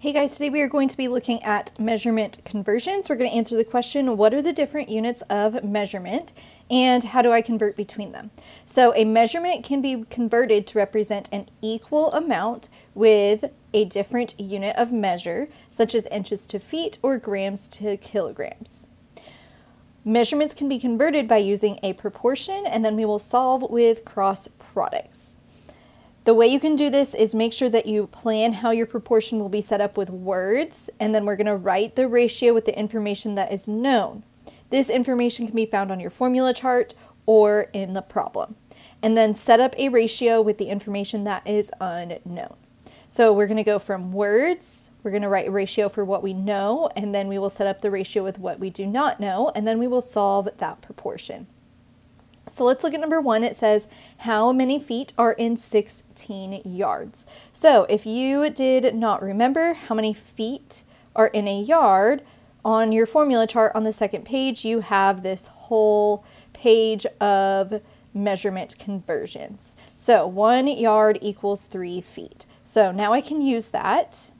Hey guys, today we are going to be looking at measurement conversions. We're going to answer the question, what are the different units of measurement and how do I convert between them? So a measurement can be converted to represent an equal amount with a different unit of measure, such as inches to feet or grams to kilograms. Measurements can be converted by using a proportion and then we will solve with cross products. The way you can do this is make sure that you plan how your proportion will be set up with words, and then we're going to write the ratio with the information that is known. This information can be found on your formula chart or in the problem. And then set up a ratio with the information that is unknown. So we're going to go from words, we're going to write a ratio for what we know, and then we will set up the ratio with what we do not know, and then we will solve that proportion. So let's look at number one. It says, how many feet are in 16 yards? So if you did not remember how many feet are in a yard, on your formula chart on the second page, you have this whole page of measurement conversions. So one yard equals three feet. So now I can use that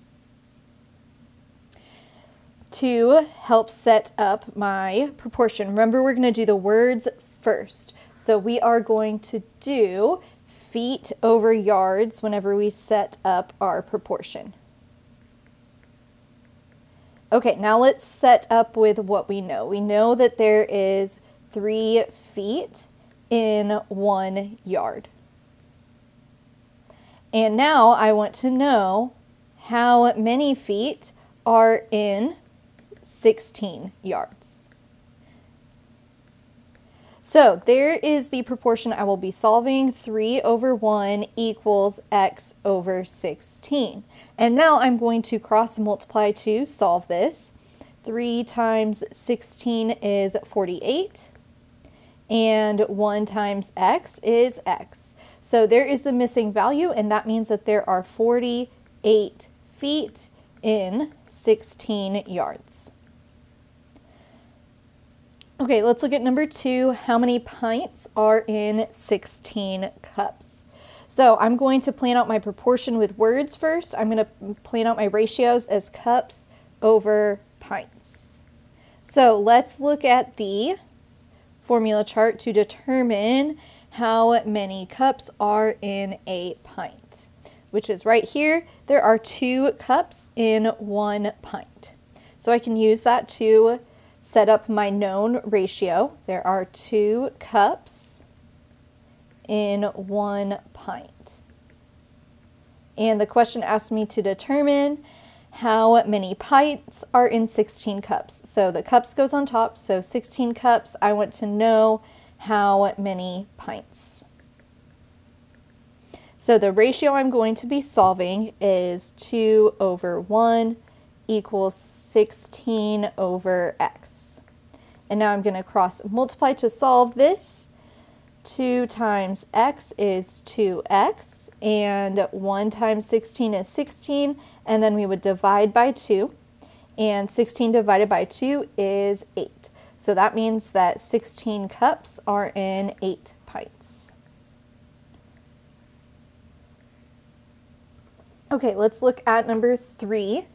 to help set up my proportion. Remember, we're going to do the words first. So we are going to do feet over yards whenever we set up our proportion. Okay, now let's set up with what we know. We know that there is three feet in one yard. And now I want to know how many feet are in 16 yards. So there is the proportion I will be solving. 3 over 1 equals x over 16. And now I'm going to cross multiply to solve this. 3 times 16 is 48. And 1 times x is x. So there is the missing value, and that means that there are 48 feet in 16 yards. Okay, let's look at number two. How many pints are in 16 cups? So I'm going to plan out my proportion with words first. I'm going to plan out my ratios as cups over pints. So let's look at the formula chart to determine how many cups are in a pint, which is right here. There are two cups in one pint. So I can use that to set up my known ratio. There are two cups in one pint. And the question asked me to determine how many pints are in 16 cups. So the cups goes on top, so 16 cups. I want to know how many pints. So the ratio I'm going to be solving is 2 over 1 equals 16 over x. And now I'm going to cross multiply to solve this. 2 times x is 2x, and 1 times 16 is 16, and then we would divide by 2, and 16 divided by 2 is 8. So that means that 16 cups are in 8 pints. Okay, let's look at number 3.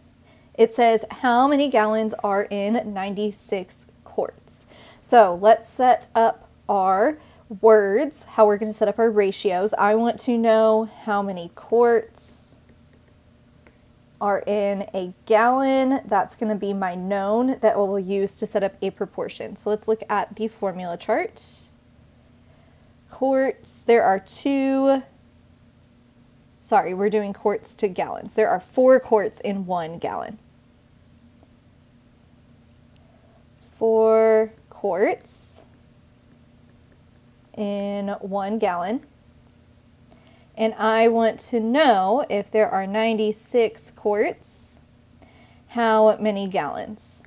It says how many gallons are in 96 quarts. So let's set up our words, how we're going to set up our ratios. I want to know how many quarts are in a gallon. That's going to be my known that we'll use to set up a proportion. So let's look at the formula chart. Quarts, there are two, sorry, we're doing quarts to gallons. There are four quarts in one gallon. Four quarts in one gallon. And I want to know if there are 96 quarts, how many gallons.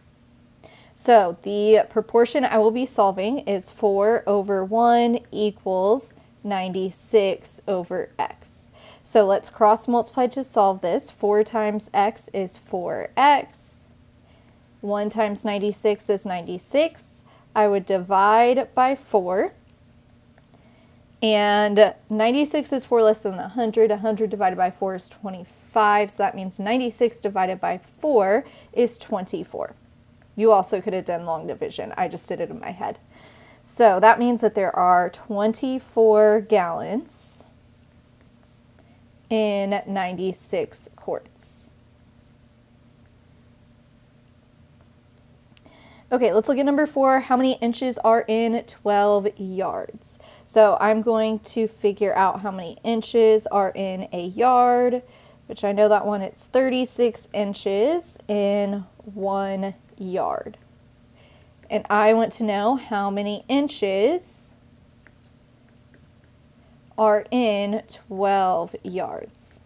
So the proportion I will be solving is 4 over 1 equals 96 over x. So let's cross multiply to solve this. 4 times x is 4x. 1 times 96 is 96. I would divide by 4. And 96 is 4 less than 100. 100 divided by 4 is 25. so that means 96 divided by 4 is 24. You also could have done long division. I just did it in my head. So that means that there are 24 gallons in 96 quarts. Okay, let's look at number four. How many inches are in 12 yards? So I'm going to figure out how many inches are in a yard, which I know that one, it's 36 inches in one yard. And I want to know how many inches are in 12 yards.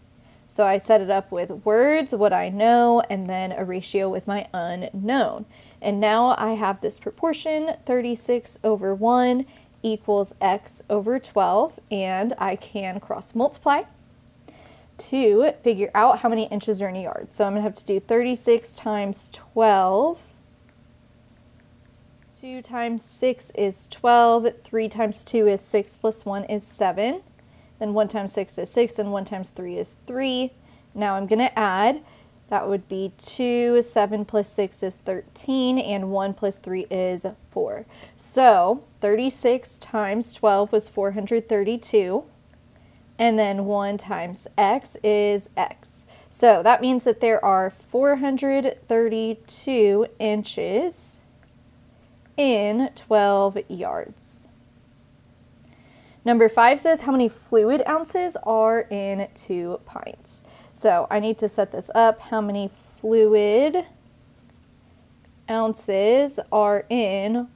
So I set it up with words, what I know, and then a ratio with my unknown. And now I have this proportion 36 over 1 equals x over 12 and I can cross multiply to figure out how many inches are in a yard. So I'm going to have to do 36 times 12. 2 times 6 is 12. 3 times 2 is 6 plus 1 is 7. Then 1 times 6 is 6 and 1 times 3 is 3. Now I'm going to add that would be 2, 7 plus 6 is 13, and 1 plus 3 is 4. So 36 times 12 was 432, and then 1 times x is x. So that means that there are 432 inches in 12 yards. Number 5 says how many fluid ounces are in 2 pints. So I need to set this up. How many fluid ounces are in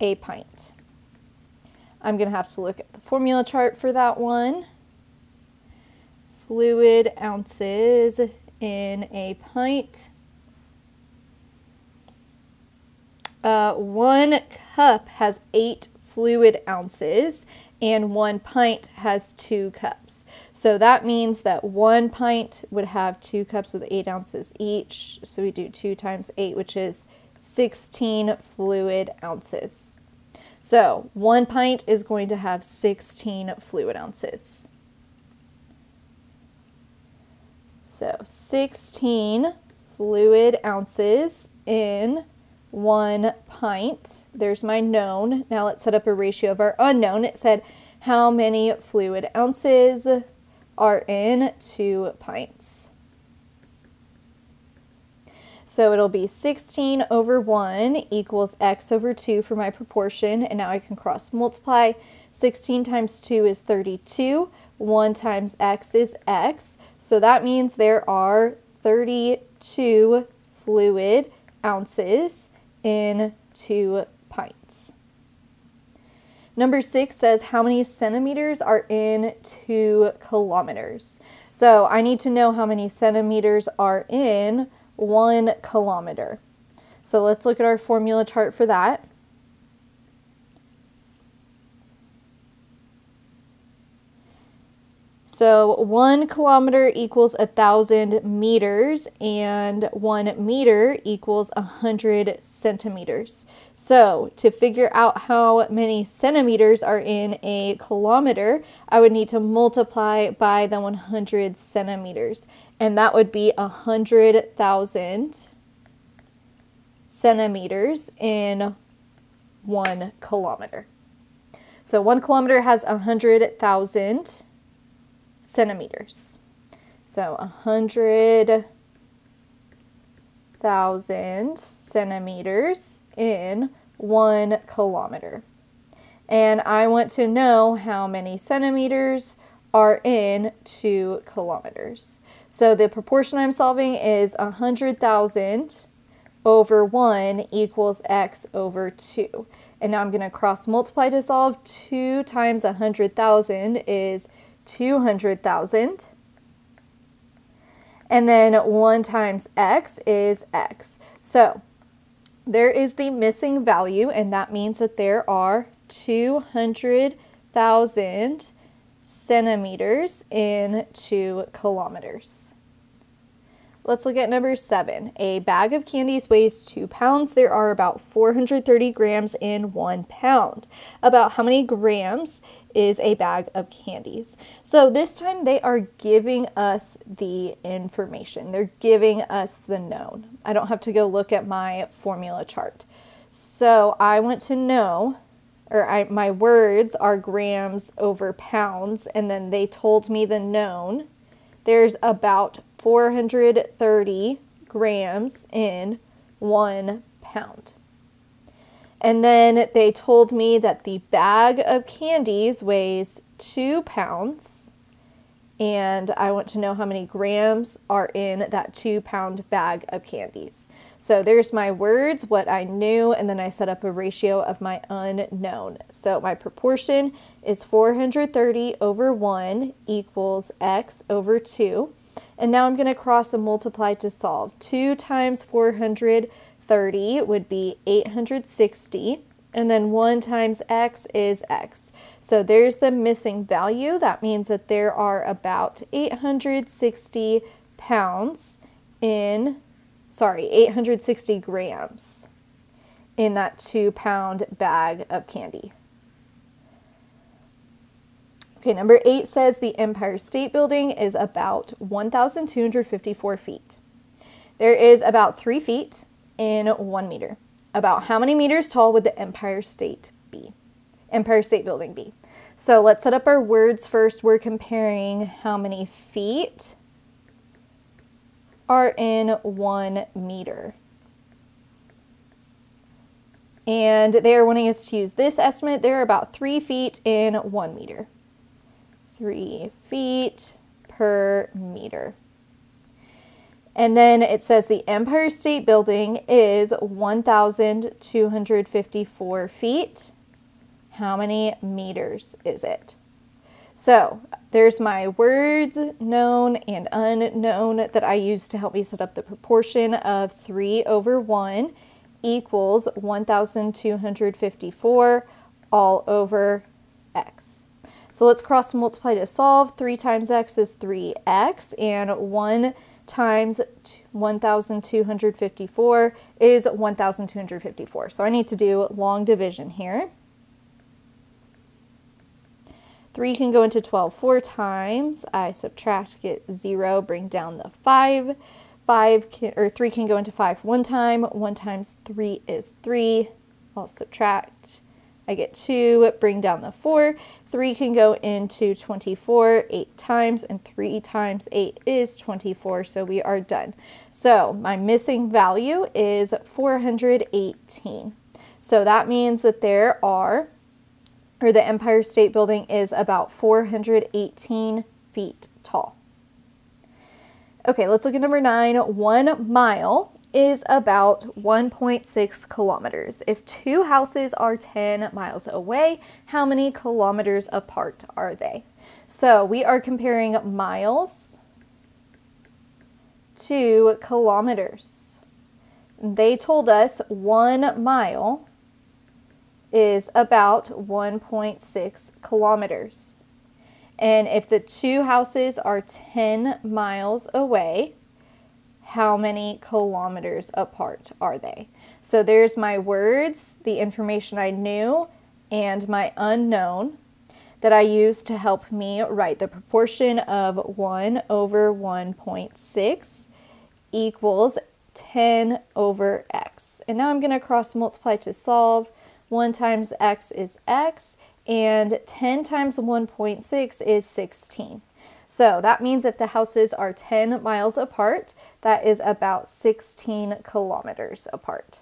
a pint? I'm going to have to look at the formula chart for that one. Fluid ounces in a pint. Uh, one cup has eight fluid ounces and one pint has two cups. So that means that one pint would have two cups with eight ounces each. So we do two times eight, which is 16 fluid ounces. So one pint is going to have 16 fluid ounces. So 16 fluid ounces in one pint. There's my known. Now let's set up a ratio of our unknown. It said how many fluid ounces are in two pints. So it'll be 16 over 1 equals x over 2 for my proportion. And now I can cross multiply. 16 times 2 is 32. 1 times x is x. So that means there are 32 fluid ounces in two pints. Number six says how many centimeters are in two kilometers. So I need to know how many centimeters are in one kilometer. So let's look at our formula chart for that. So one kilometer equals a thousand meters and one meter equals a hundred centimeters. So to figure out how many centimeters are in a kilometer, I would need to multiply by the 100 centimeters. And that would be a hundred thousand centimeters in one kilometer. So one kilometer has a hundred thousand centimeters. So a hundred thousand centimeters in one kilometer. And I want to know how many centimeters are in two kilometers. So the proportion I'm solving is a 100,000 over 1 equals x over 2. And now I'm going to cross multiply to solve. 2 times a 100,000 is 200,000. And then 1 times x is x. So there is the missing value, and that means that there are 200,000 centimeters in 2 kilometers. Let's look at number seven. A bag of candies weighs two pounds. There are about 430 grams in one pound. About how many grams is a bag of candies. So this time they are giving us the information. They're giving us the known. I don't have to go look at my formula chart. So I want to know, or I, my words are grams over pounds, and then they told me the known. There's about 430 grams in one pound. And then they told me that the bag of candies weighs two pounds. And I want to know how many grams are in that two pound bag of candies. So there's my words, what I knew, and then I set up a ratio of my unknown. So my proportion is 430 over 1 equals x over 2. And now I'm going to cross and multiply to solve. 2 times 400 30 would be 860. And then 1 times x is x. So there's the missing value. That means that there are about 860 pounds in, sorry, 860 grams in that two pound bag of candy. Okay, number eight says the Empire State Building is about 1,254 feet. There is about three feet in one meter. About how many meters tall would the Empire State be? Empire State Building be? So let's set up our words first. We're comparing how many feet are in one meter. And they are wanting us to use this estimate. They're about three feet in one meter. Three feet per meter. And then it says the Empire State Building is 1,254 feet. How many meters is it? So there's my words, known and unknown, that I use to help me set up the proportion of 3 over 1 equals 1,254 all over x. So let's cross multiply to solve. 3 times x is 3x, and 1 times 1,254 is 1,254. So I need to do long division here. 3 can go into 12 four times. I subtract, get 0, bring down the 5. 5 can, or 3 can go into 5 one time. 1 times 3 is 3. I'll subtract I get 2, bring down the 4. 3 can go into 24 8 times, and 3 times 8 is 24, so we are done. So my missing value is 418. So that means that there are, or the Empire State Building is about 418 feet tall. Okay, let's look at number 9. One mile is about 1.6 kilometers. If two houses are 10 miles away, how many kilometers apart are they? So we are comparing miles to kilometers. They told us one mile is about 1.6 kilometers. And if the two houses are 10 miles away, how many kilometers apart are they? So there's my words, the information I knew, and my unknown that I used to help me write the proportion of 1 over 1.6 equals 10 over x. And now I'm going to cross multiply to solve. 1 times x is x, and 10 times 1.6 is 16. So that means if the houses are 10 miles apart, that is about 16 kilometers apart.